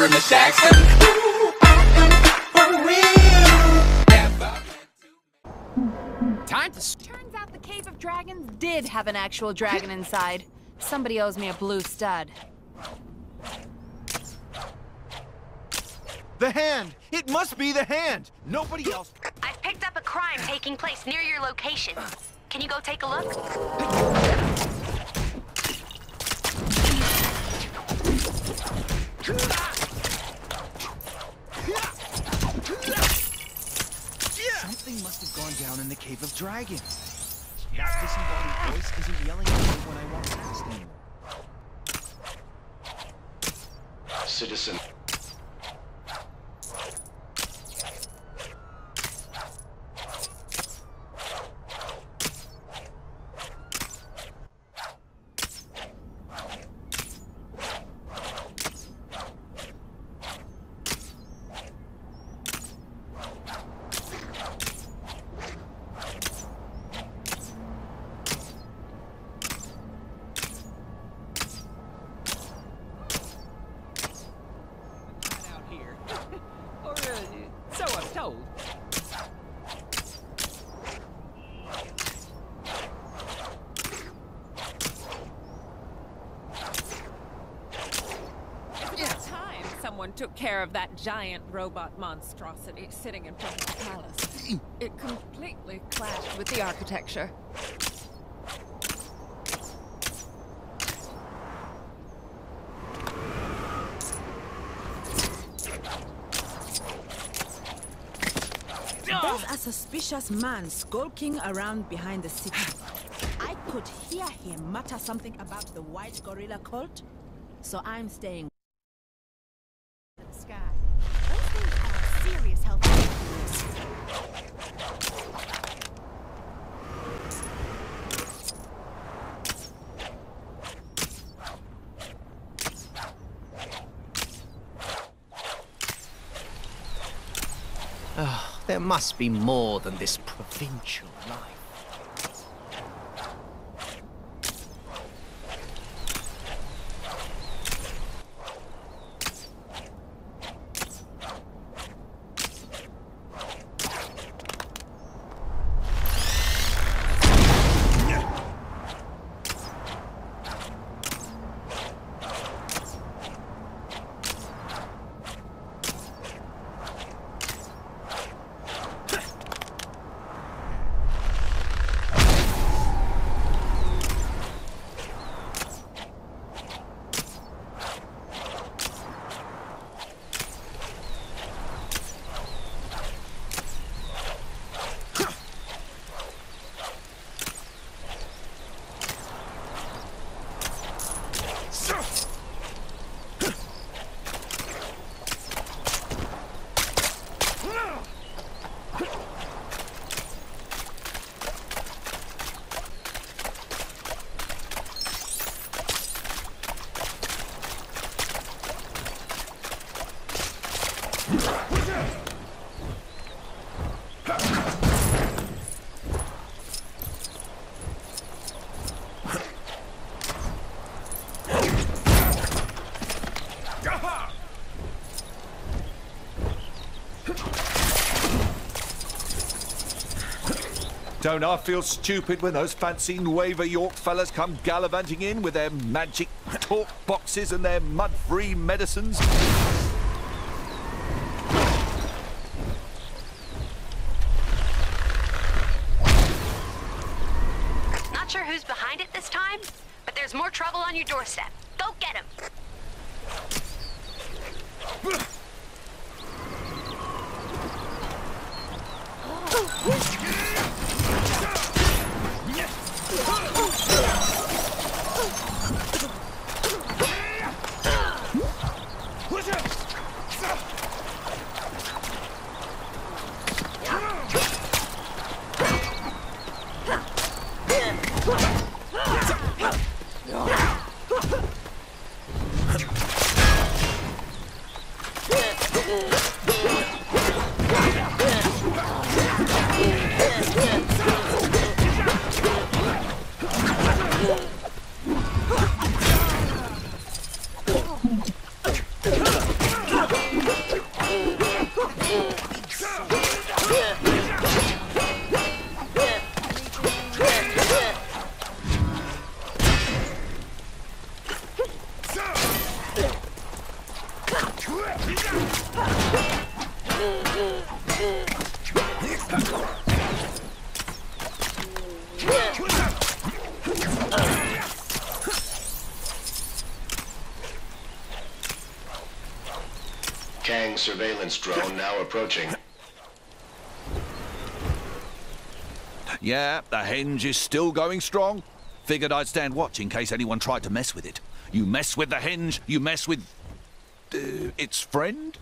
Myra Miss Jackson. Ooh, I am for real. Time to. Turns out the Cave of Dragons did have an actual dragon inside. Somebody owes me a blue stud. The hand! It must be the hand! Nobody else. I've picked up a crime taking place near your location. Can you go take a look? Something must have gone down in the Cave of Dragons. That disembodied voice isn't yelling at me when I walk past anymore. Citizen. out here. Or uh, so I'm told. It's time someone took care of that giant robot monstrosity sitting in front of the palace. It completely clashed with the architecture. There's a suspicious man skulking around behind the city. I could hear him mutter something about the white gorilla cult, so I'm staying. Sky. There must be more than this provincial life. Don't I feel stupid when those fancy Nueva York fellas come gallivanting in with their magic talk boxes and their mud-free medicines? Not sure who's behind it this time, but there's more trouble on your doorstep. Go get him! Oh, Kang surveillance drone now approaching. Yeah, the hinge is still going strong. Figured I'd stand watch in case anyone tried to mess with it. You mess with the hinge, you mess with. Uh, its friend?